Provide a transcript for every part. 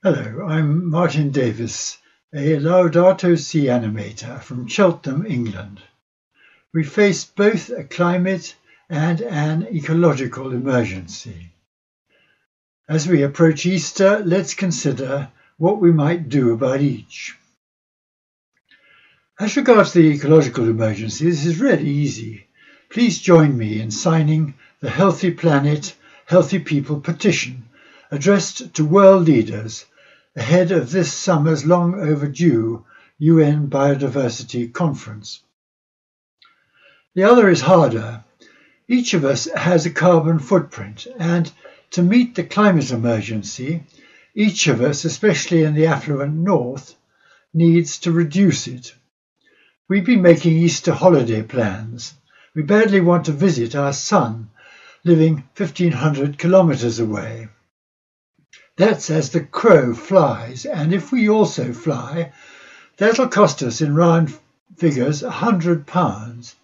Hello, I'm Martin Davis, a Laudato Si animator from Cheltenham, England. We face both a climate and an ecological emergency. As we approach Easter, let's consider what we might do about each. As regards the ecological emergency, this is really easy. Please join me in signing the Healthy Planet, Healthy People petition addressed to world leaders ahead of this summer's long overdue UN Biodiversity Conference. The other is harder. Each of us has a carbon footprint, and to meet the climate emergency, each of us, especially in the affluent north, needs to reduce it. We've been making Easter holiday plans. We badly want to visit our son, living 1500 kilometers away. That's as the crow flies, and if we also fly, that'll cost us in round figures a hundred pounds.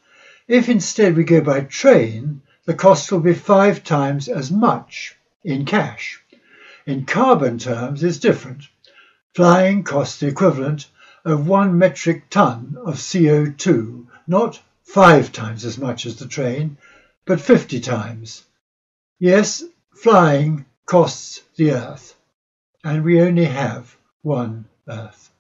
If instead we go by train, the cost will be five times as much in cash. In carbon terms, it's different. Flying costs the equivalent of one metric ton of CO2, not five times as much as the train, but 50 times. Yes, flying costs the earth, and we only have one earth.